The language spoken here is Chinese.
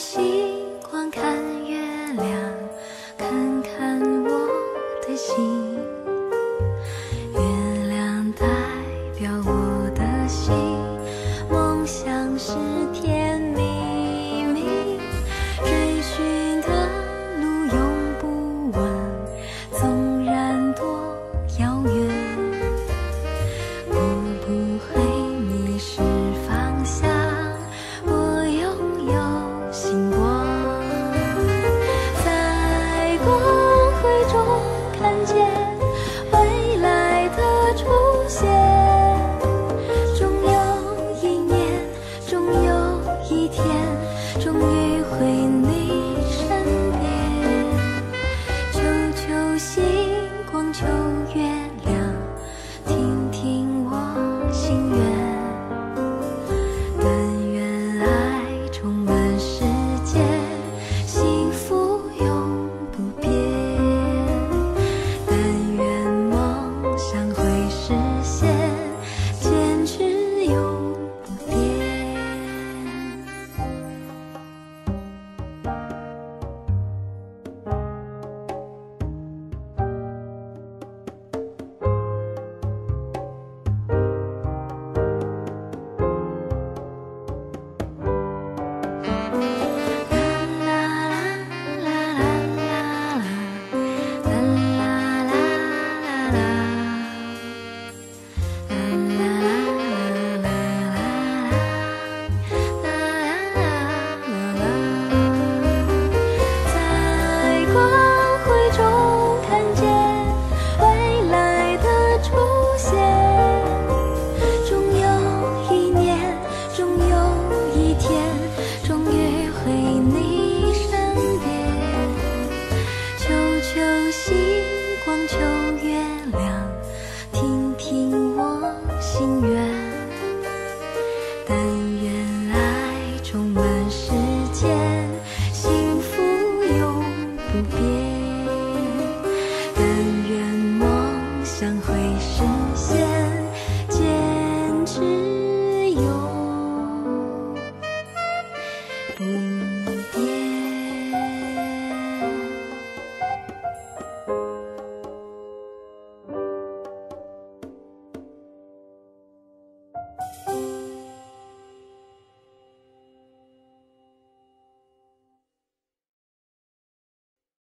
星光看月亮看看我的心。月亮代表我的心梦想是回你充满世间幸福永不变，但愿梦想会实。